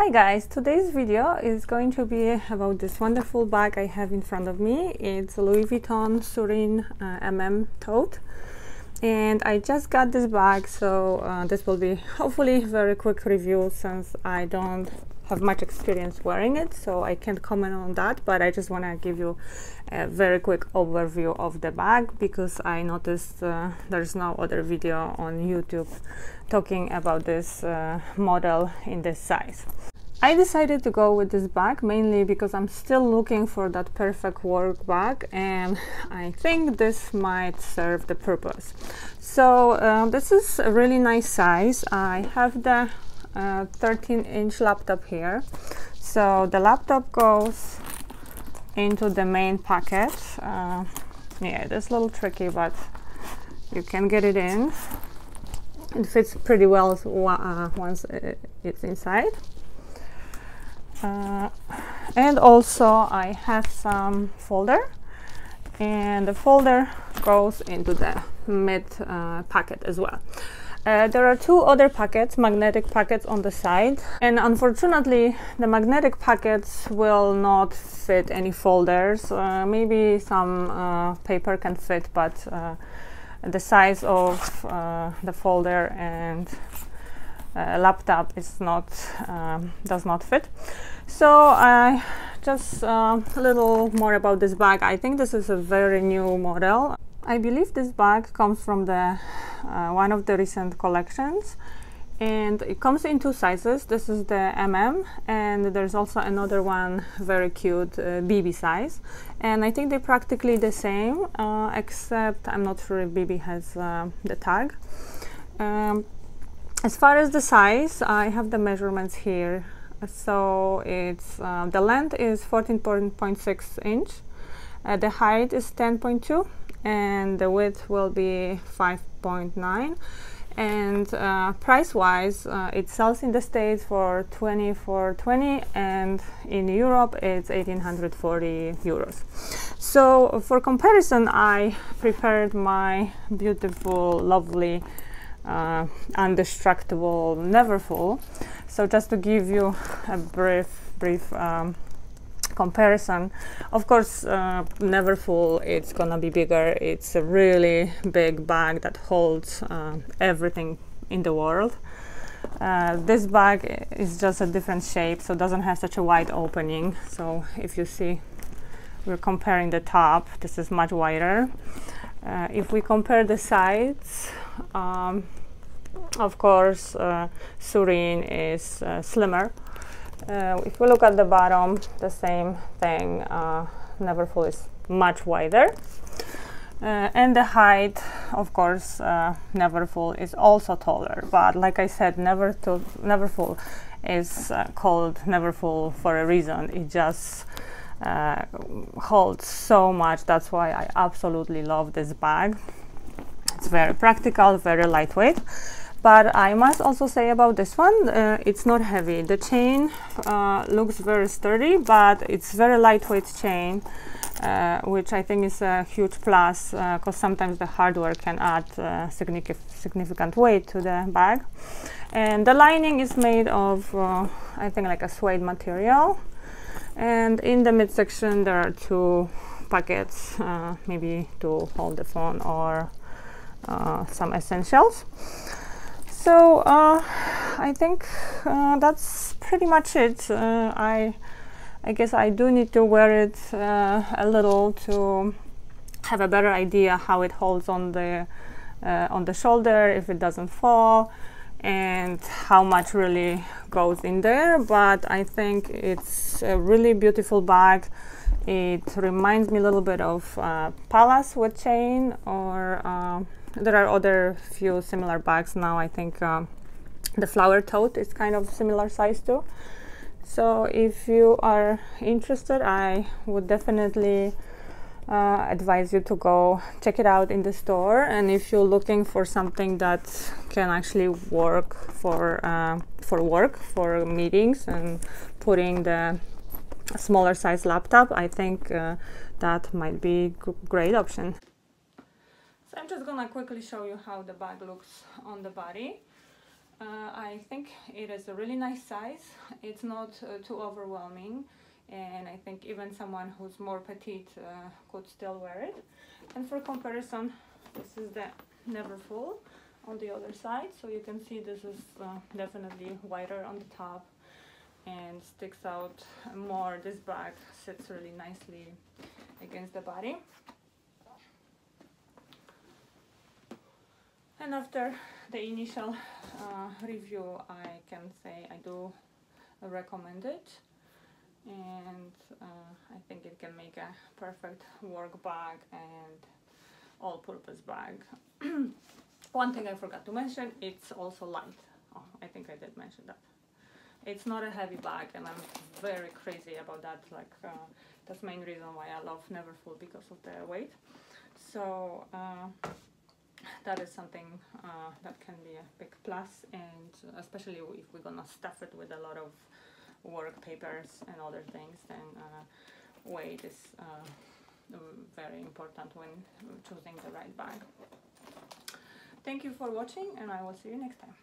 Hi guys, today's video is going to be about this wonderful bag I have in front of me. It's a Louis Vuitton Surene uh, MM tote and I just got this bag so uh, this will be hopefully very quick review since I don't have much experience wearing it so I can't comment on that but I just want to give you a very quick overview of the bag because I noticed uh, there's no other video on YouTube talking about this uh, model in this size. I decided to go with this bag mainly because I'm still looking for that perfect work bag and I think this might serve the purpose. So uh, this is a really nice size. I have the uh, 13 inch laptop here. So the laptop goes into the main packet. Uh, yeah, it is a little tricky but you can get it in. It fits pretty well uh, once it's inside. Uh, and also I have some folder and the folder goes into the mid uh, packet as well. Uh, there are two other packets, magnetic packets on the side and unfortunately the magnetic packets will not fit any folders. Uh, maybe some uh, paper can fit but uh, the size of the folder and uh, laptop is not um, does not fit. So I just uh, a little more about this bag. I think this is a very new model. I believe this bag comes from the uh, one of the recent collections. And it comes in two sizes. This is the mm and there's also another one very cute uh, bb size. And i think they're practically the same uh, except i'm not sure if bb has uh, the tag. Um, as far as the size, I have the measurements here. So it's uh, the length is 14.6 inch, uh, the height is 10.2, and the width will be 5.9. And uh, price-wise, uh, it sells in the States for 24.20, and in Europe it's 1840 euros. So for comparison, I prepared my beautiful, lovely uh, indestructible Neverfull. So just to give you a brief, brief um, comparison, of course, uh, Neverfull, it's gonna be bigger. It's a really big bag that holds uh, everything in the world. Uh, this bag is just a different shape, so doesn't have such a wide opening. So if you see, we're comparing the top, this is much wider. Uh, if we compare the sides, um, of course, uh, Surene is uh, slimmer. Uh, if we look at the bottom, the same thing. Uh, Neverfull is much wider. Uh, and the height, of course, uh, Neverfull is also taller. But like I said, Never to Neverfull is uh, called Neverfull for a reason. It just uh, holds so much. That's why I absolutely love this bag. It's very practical, very lightweight. But I must also say about this one, uh, it's not heavy. The chain uh, looks very sturdy, but it's very lightweight chain, uh, which I think is a huge plus because uh, sometimes the hardware can add uh, significant, weight to the bag. And the lining is made of, uh, I think, like a suede material. And in the midsection, there are two pockets, maybe to hold the phone or some essentials so uh, I think uh, that's pretty much it. Uh, I I guess I do need to wear it uh, a little to have a better idea how it holds on the uh, on the shoulder if it doesn't fall and how much really goes in there but I think it's a really beautiful bag it reminds me a little bit of uh, Pallas with chain or there are other few similar bags now. I think um, the flower tote is kind of similar size too. So if you are interested, I would definitely uh, advise you to go check it out in the store. And if you're looking for something that can actually work for uh, for work, for meetings, and putting the smaller size laptop, I think uh, that might be a great option. I'm just gonna quickly show you how the bag looks on the body. Uh, I think it is a really nice size. It's not uh, too overwhelming and I think even someone who's more petite uh, could still wear it. And for comparison, this is the Neverfull on the other side. So you can see this is uh, definitely wider on the top and sticks out more. This bag sits really nicely against the body. And after the initial uh, review, I can say I do recommend it. And uh, I think it can make a perfect work bag and all-purpose bag. One thing I forgot to mention, it's also light. Oh, I think I did mention that. It's not a heavy bag and I'm very crazy about that. Like uh, that's main reason why I love Neverfull because of the weight. So uh, that is something uh, that can be a big plus and especially if we're gonna stuff it with a lot of work papers and other things then uh, weight is uh, very important when choosing the right bag. Thank you for watching and I will see you next time.